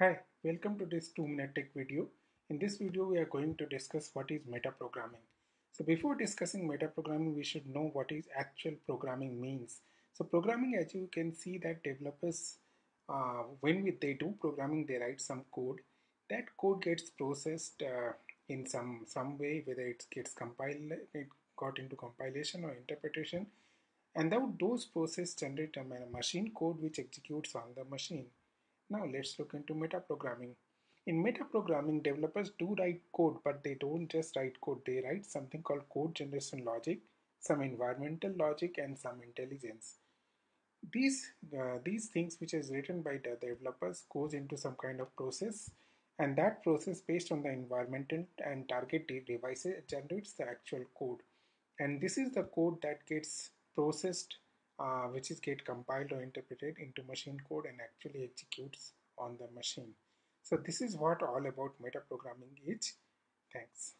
Hi, welcome to this 2 minute tech video. In this video we are going to discuss what is metaprogramming. So before discussing metaprogramming we should know what is actual programming means. So programming as you can see that developers uh, when we, they do programming they write some code. That code gets processed uh, in some some way whether it gets compiled it got into compilation or interpretation and that, those process generate a machine code which executes on the machine now let's look into metaprogramming. In metaprogramming, developers do write code, but they don't just write code. They write something called code generation logic, some environmental logic, and some intelligence. These uh, these things which is written by the developers goes into some kind of process, and that process based on the environmental and target devices generates the actual code. And this is the code that gets processed uh, which is get compiled or interpreted into machine code and actually executes on the machine. So this is what all about metaprogramming is. Thanks.